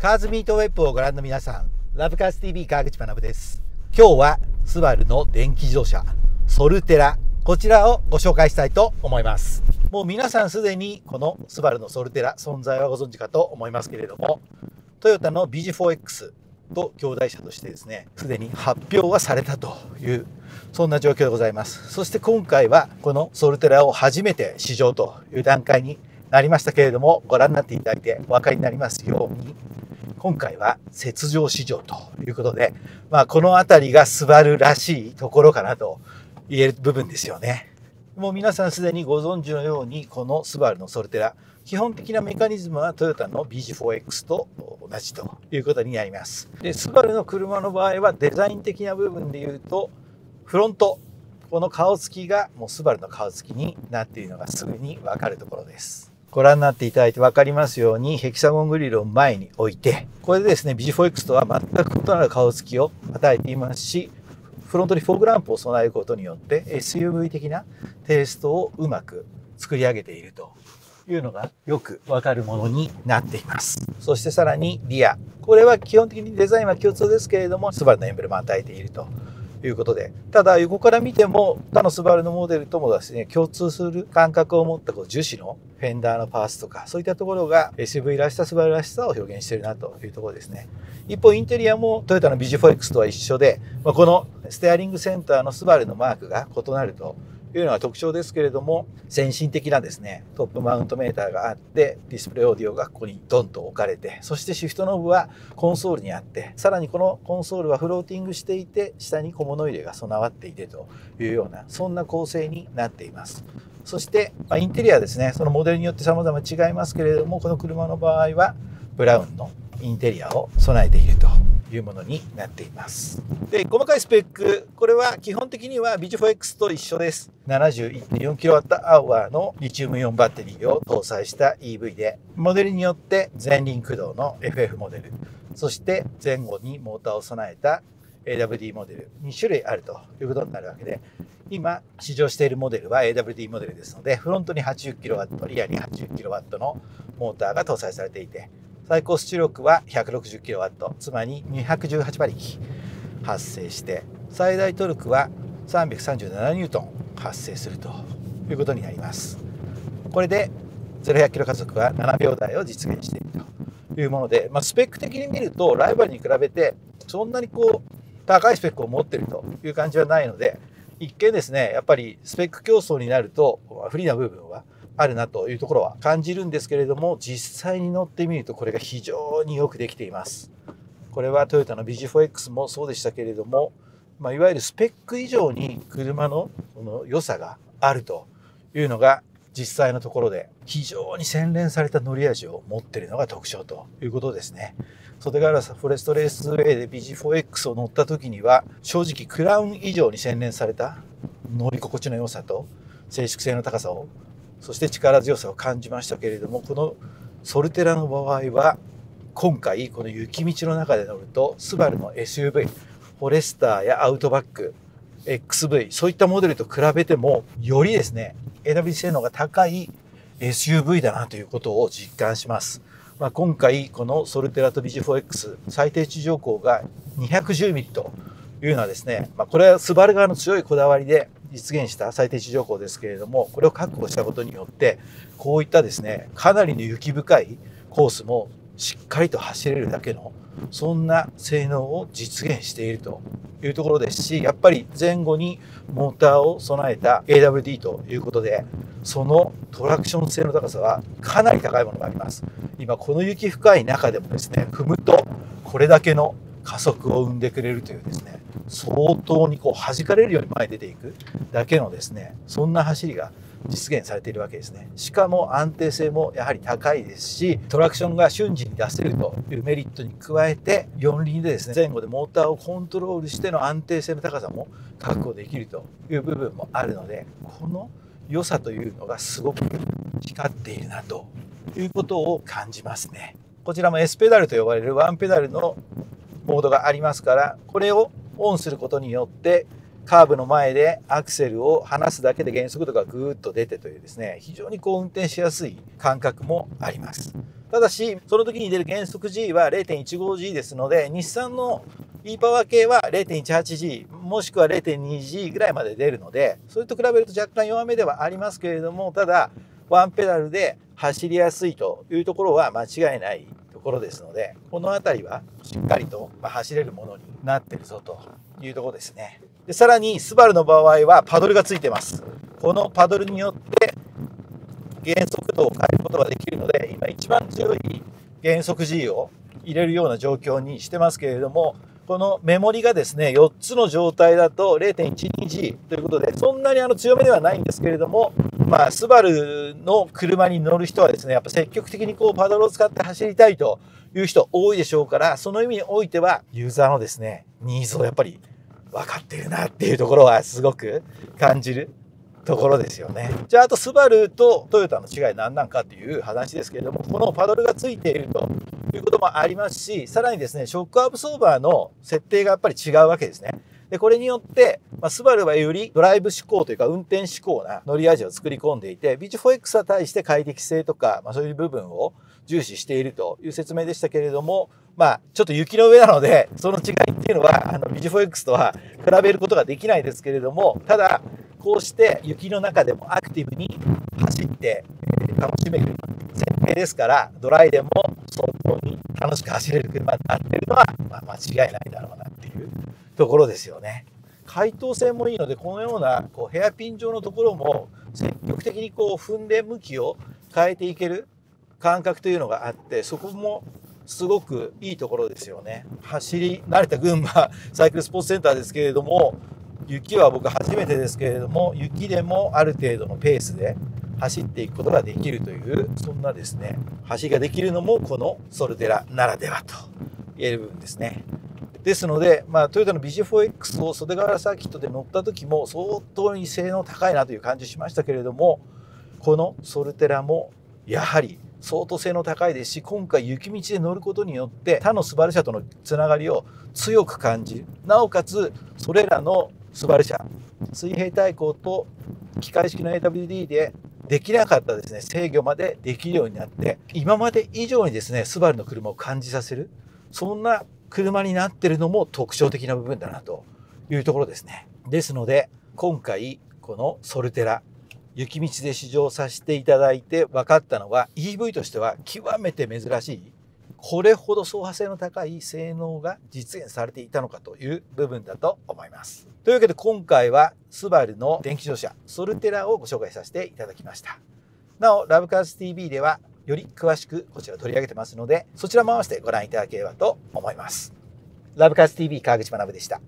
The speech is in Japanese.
カーズミートウェブをご覧の皆さん、ラブカース TV 川口学です。今日はスバルの電気自動車、ソルテラ、こちらをご紹介したいと思います。もう皆さんすでにこのスバルのソルテラ存在はご存知かと思いますけれども、トヨタの BG4X と兄弟車としてですね、すでに発表はされたという、そんな状況でございます。そして今回はこのソルテラを初めて試乗という段階になりましたけれども、ご覧になっていただいてお分かりになりますように、今回は雪上市場ということで、まあ、この辺りがスバルらしいところかなと言える部分ですよね。もう皆さんすでにご存知のように、このスバルのソルテラ、基本的なメカニズムはトヨタの BG4X と同じということになります。で、スバルの車の場合はデザイン的な部分で言うと、フロント、この顔つきがもうスバルの顔つきになっているのがすぐにわかるところです。ご覧になっていただいて分かりますようにヘキサゴングリルを前に置いてこれでですね BG4X とは全く異なる顔つきを与えていますしフロントにフォーグランプを備えることによって SUV 的なテイストをうまく作り上げているというのがよくわかるものになっています。そしてさらにリア。これは基本的にデザインは共通ですけれども、スバルのエンブレムを与えているということで、ただ横から見ても他のスバルのモデルともですね、共通する感覚を持ったこう樹脂のフェンダーのパーツとか、そういったところが SUV らしさ、スバルらしさを表現しているなというところですね。一方、インテリアもトヨタのビジフォレックスとは一緒で、まあ、このステアリングセンターのスバルのマークが異なるというのが特徴ですけれども、先進的なですね、トップマウントメーターがあって、ディスプレイオーディオがここにドンと置かれて、そしてシフトノブはコンソールにあって、さらにこのコンソールはフローティングしていて、下に小物入れが備わっていてというような、そんな構成になっています。そして、まあ、インテリアですね、そのモデルによって様々違いますけれども、この車の場合は、ブラウンのインテリアを備えているというものになっています。で、細かいスペック、これは基本的には BG4X と一緒です。71.4kWh のリチウムイオンバッテリーを搭載した EV で、モデルによって前輪駆動の FF モデル、そして前後にモーターを備えた AWD モデル2種類あるということになるわけで、今試乗しているモデルは AWD モデルですので、フロントに 80kW、リアに 80kW のモーターが搭載されていて、最高出力は 160kW つまり218馬力発生して最大トルクは337ニュートン発生するということになります。これで0-100キロ加速は7秒台を実現しているというもので、まあ、スペック的に見るとライバルに比べてそんなにこう高いスペックを持っているという感じはないので一見ですねやっぱりスペック競争になると不利な部分はあるなというところは感じるんですけれども実際に乗ってみるとこれが非常によくできていますこれはトヨタの BG4X もそうでしたけれども、まあ、いわゆるスペック以上に車のこの良さがあるというのが実際のところで非常に洗練された乗り味を持ってるのが特徴ということですね。袖ヶ浦フォレストレースウェイで BG4X を乗った時には正直クラウン以上に洗練された乗り心地の良さと静粛性の高さをそして力強さを感じましたけれどもこのソルテラの場合は今回この雪道の中で乗るとスバルの SUV フォレスターやアウトバック XV そういったモデルと比べてもよりですね AW 性能が高い SUV だなということを実感します。まあ、今回このソルテラと BG4X 最低地上高が 210mm というのはですね、まあ、これはスバル側の強いこだわりで実現した最低地上高ですけれども、これを確保したことによって、こういったですね、かなりの雪深いコースもしっかりと走れるだけの、そんな性能を実現しているというところですし、やっぱり前後にモーターを備えた AWD ということで、そのトラクション性の高さはかなり高いものがあります。今この雪深い中でもですね、踏むとこれだけの加速を生んでくれるというですね、相当にこう弾かれるように前に出ていくだけのですねそんな走りが実現されているわけですね。しかも安定性もやはり高いですしトラクションが瞬時に出せるというメリットに加えて四輪でですね前後でモーターをコントロールしての安定性の高さも確保できるという部分もあるのでこの良さというのがすごく光っているなということを感じますね。こちらも S ペダルと呼ばれるワンペダルのモードがありますからこれをオンすることによってカーブの前でアクセルを離すだけで減速度がぐーっと出てというですね、非常にこう運転しやすい感覚もあります。ただし、その時に出る減速 G は 0.15G ですので、日産の e パワー系は 0.18G、もしくは 0.2G ぐらいまで出るので、それと比べると若干弱めではありますけれども、ただ、ワンペダルで走りやすいというところは間違いないところですので、この辺りはしっかりと走れるものになってるぞというところですね。でさらに、スバルの場合はパドルがついてます。このパドルによって減速度を変えることができるので、今一番強い減速 G を入れるような状況にしてますけれども、このメモリがですね、4つの状態だと 0.12G ということで、そんなにあの強めではないんですけれども、まあ、スバルの車に乗る人はですね、やっぱ積極的にこうパドルを使って走りたいという人多いでしょうから、その意味においては、ユーザーのですね、ニーズをやっぱり分かってるなっていうところはすごく感じる。ところですよね。じゃあ、あとスバルとトヨタの違い何なんかっていう話ですけれども、このパドルがついているということもありますし、さらにですね、ショックアブソーバーの設定がやっぱり違うわけですね。で、これによって、まあ、スバルはよりドライブ志向というか運転志向な乗り味を作り込んでいて、ビーチ 4X は対して快適性とか、まあ、そういう部分を重視しているという説明でしたけれども、まあ、ちょっと雪の上なので、その違いっていうのは、あの、ビジ 4X とは比べることができないですけれども、ただ、こうして雪の中でもアクティブに走って楽しめる設定ですから、ドライでも相当に楽しく走れる車になってるのは、まあ、間違いないだろうなっていうところですよね。解凍性もいいので、このようなこうヘアピン状のところも積極的にこう踏んで向きを変えていける感覚というのがあって、そこもすごくいいところですよね。走り慣れた群馬サイクルスポーツセンターですけれども、雪は僕初めてですけれども雪でもある程度のペースで走っていくことができるというそんなですね走りができるのもこのソルテラならではと言える部分ですね。ですので、まあ、トヨタの BG4X を袖ヶ原サーキットで乗った時も相当に性能高いなという感じしましたけれどもこのソルテラもやはり相当性能高いですし今回雪道で乗ることによって他のスバル車とのつながりを強く感じなおかつそれらのスバル車水平対向と機械式の AWD でできなかったですね。制御までできるようになって今まで以上にですねスバルの車を感じさせるそんな車になってるのも特徴的な部分だなというところですね。ですので今回このソルテラ雪道で試乗させていただいて分かったのは EV としては極めて珍しいこれほど走破性の高い性能が実現されていたのかという部分だと思います。というわけで今回はスバルの電気自動車ソルテラをご紹介させていただきました。なお、ラブカーズ TV ではより詳しくこちら取り上げてますので、そちらも合わせてご覧いただければと思います。ラブカーズ TV 川口学でした。